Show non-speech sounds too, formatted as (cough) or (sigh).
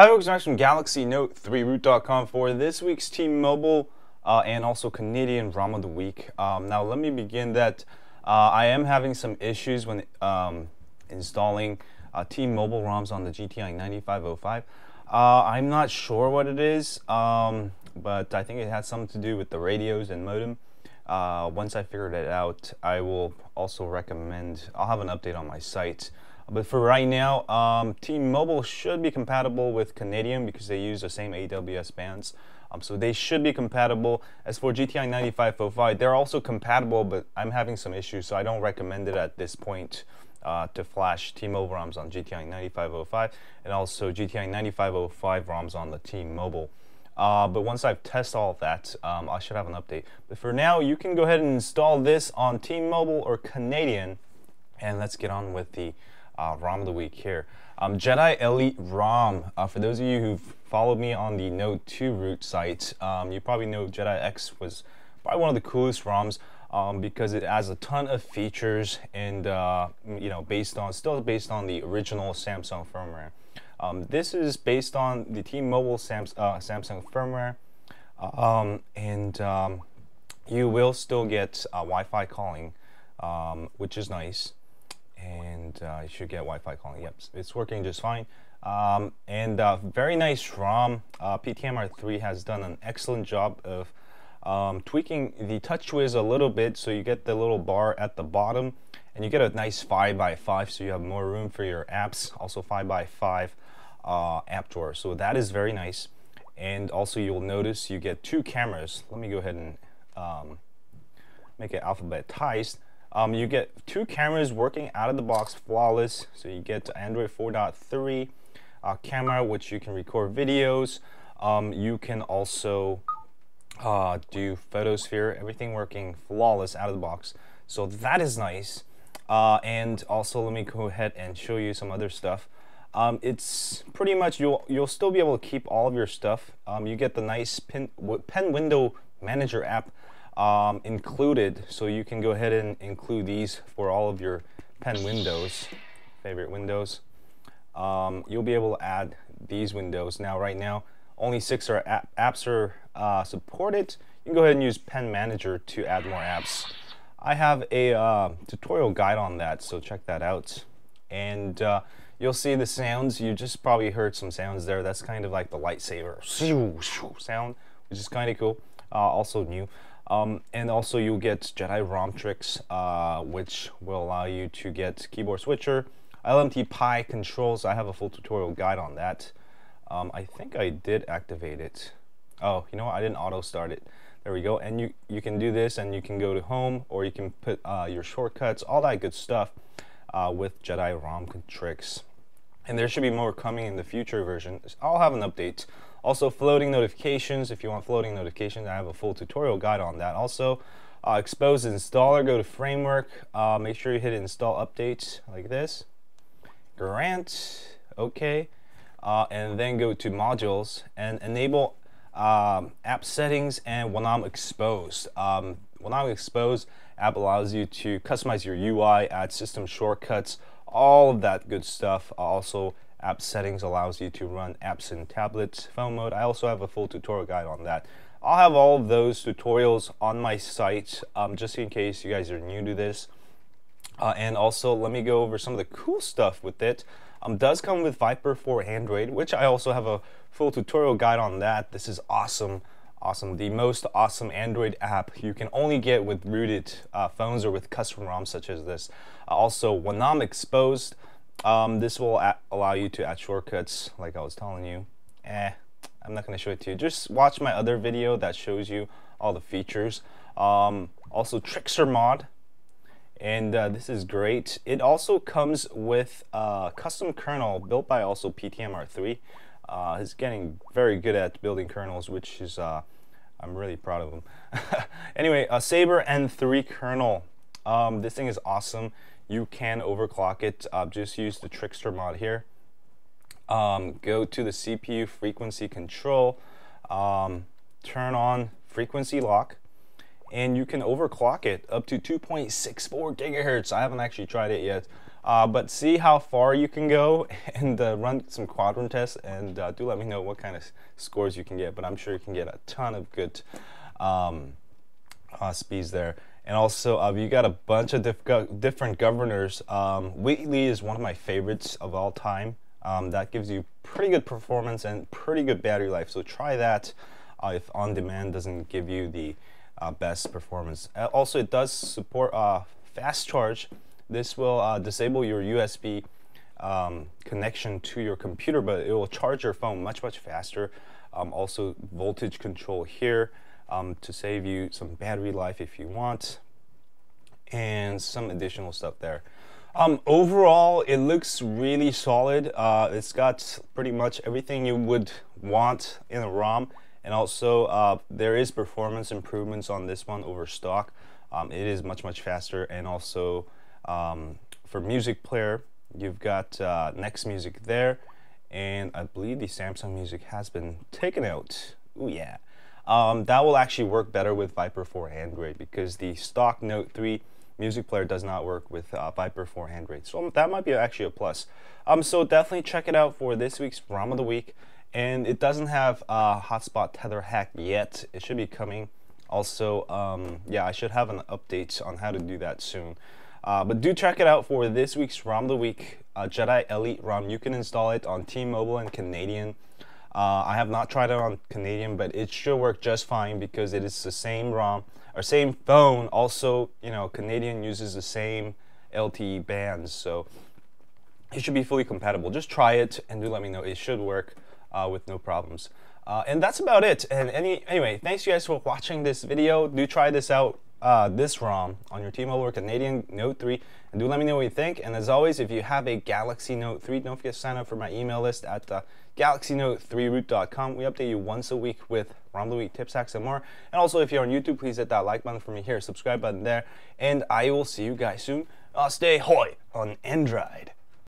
Hi folks, Max from Galaxy Note 3 Root.com for this week's T-Mobile uh, and also Canadian ROM of the Week. Um, now let me begin that uh, I am having some issues when um, installing uh, T-Mobile ROMs on the GTI 9505. Uh, I'm not sure what it is, um, but I think it has something to do with the radios and modem. Uh, once I figured it out, I will also recommend, I'll have an update on my site. But for right now, um, T-Mobile should be compatible with Canadian because they use the same AWS bands. Um, so they should be compatible. As for GTI 9505, they're also compatible, but I'm having some issues, so I don't recommend it at this point uh, to flash T-Mobile ROMs on GTI 9505 and also GTI 9505 ROMs on the T-Mobile. Uh, but once I've tested all of that, um, I should have an update. But for now, you can go ahead and install this on T-Mobile or Canadian, and let's get on with the uh, ROM of the week here. Um, Jedi Elite ROM. Uh, for those of you who've followed me on the Note 2 root site, um, you probably know Jedi X was probably one of the coolest ROMs um, because it has a ton of features and uh, you know based on still based on the original Samsung firmware. Um, this is based on the T-Mobile uh, Samsung firmware, um, and um, you will still get uh, Wi-Fi calling, which is nice and uh, you should get Wi-Fi calling. Yep, it's working just fine. Um, and uh, very nice ROM. Uh, PTMR3 has done an excellent job of um, tweaking the TouchWiz a little bit so you get the little bar at the bottom and you get a nice 5x5 so you have more room for your apps. Also 5x5 uh, app drawer. So that is very nice. And also you'll notice you get two cameras. Let me go ahead and um, make it alphabetized. Um, you get two cameras working out of the box flawless. So you get Android 4.3 uh, camera, which you can record videos. Um, you can also uh, do photosphere, everything working flawless out of the box. So that is nice. Uh, and also let me go ahead and show you some other stuff. Um, it's pretty much you'll you'll still be able to keep all of your stuff. Um, you get the nice pen, pen window manager app um, included. So you can go ahead and include these for all of your pen windows, favorite windows. Um, you'll be able to add these windows. Now, right now, only six are app apps are uh, supported. You can go ahead and use Pen Manager to add more apps. I have a uh, tutorial guide on that, so check that out. And uh, you'll see the sounds. You just probably heard some sounds there. That's kind of like the lightsaber sound, which is kind of cool. Uh, also new. Um, and also you'll get Jedi ROM tricks, uh, which will allow you to get keyboard switcher, LMT Pie controls. I have a full tutorial guide on that. Um, I think I did activate it. Oh, you know what? I didn't auto start it. There we go. And you, you can do this and you can go to home or you can put uh, your shortcuts, all that good stuff uh, with Jedi ROM tricks. And there should be more coming in the future version. I'll have an update. Also, floating notifications. If you want floating notifications, I have a full tutorial guide on that. Also, uh, Xposed installer, go to framework. Uh, make sure you hit install update like this. Grant, okay. Uh, and then go to modules and enable um, app settings and Wanam Xposed. Um, I'm exposed app allows you to customize your UI, add system shortcuts, all of that good stuff. Also, app settings allows you to run apps in tablets, phone mode. I also have a full tutorial guide on that. I'll have all of those tutorials on my site um, just in case you guys are new to this. Uh, and also, let me go over some of the cool stuff with it. Um, does come with Viper for Android, which I also have a full tutorial guide on that. This is awesome awesome. The most awesome Android app you can only get with rooted uh, phones or with custom ROMs such as this. Uh, also, Wanam Xposed. Um, this will allow you to add shortcuts like I was telling you. Eh, I'm not going to show it to you. Just watch my other video that shows you all the features. Um, also, Trickster Mod. And uh, this is great. It also comes with a custom kernel built by also PTMR3. Uh, he's getting very good at building kernels, which is uh, I'm really proud of him. (laughs) anyway, a Saber N3 kernel. Um, this thing is awesome. You can overclock it. Uh, just use the Trickster mod here. Um, go to the CPU frequency control. Um, turn on frequency lock and you can overclock it up to 2.64 gigahertz. I haven't actually tried it yet. Uh, but see how far you can go (laughs) and uh, run some quadrant tests and uh, do let me know what kind of scores you can get. But I'm sure you can get a ton of good um, uh, speeds there. And also, uh, you got a bunch of diff different governors. Um, Wheatley is one of my favorites of all time. Um, that gives you pretty good performance and pretty good battery life. So try that uh, if on demand doesn't give you the uh, best performance. Uh, also, it does support uh, fast charge. This will uh, disable your USB um, connection to your computer, but it will charge your phone much, much faster. Um, also, voltage control here um, to save you some battery life if you want, and some additional stuff there. Um, overall, it looks really solid. Uh, it's got pretty much everything you would want in a ROM. And also, uh, there is performance improvements on this one over stock. Um, it is much, much faster. And also, um, for music player, you've got uh, Next Music there. And I believe the Samsung Music has been taken out. Oh yeah. Um, that will actually work better with Viper 4 Android because the stock Note 3 music player does not work with uh, Viper 4 Android. So that might be actually a plus. Um, so definitely check it out for this week's ROM of the Week and it doesn't have a hotspot tether hack yet. It should be coming. Also, um, yeah, I should have an update on how to do that soon. Uh, but do check it out for this week's ROM of the Week, uh, Jedi Elite ROM. You can install it on T-Mobile and Canadian. Uh, I have not tried it on Canadian, but it should work just fine because it is the same ROM or same phone. Also, you know, Canadian uses the same LTE bands, so it should be fully compatible. Just try it and do let me know. It should work uh, with no problems. Uh, and that's about it. And any anyway, thanks you guys for watching this video. Do try this out, uh, this ROM on your T-Mobile or Canadian Note 3, and do let me know what you think. And as always, if you have a Galaxy Note 3, don't forget to sign up for my email list at uh, galaxynote3root.com. We update you once a week with ROM of the Week tips, hacks, and more. And also, if you're on YouTube, please hit that like button for me here, subscribe button there, and I will see you guys soon. Uh, stay hoy on Android.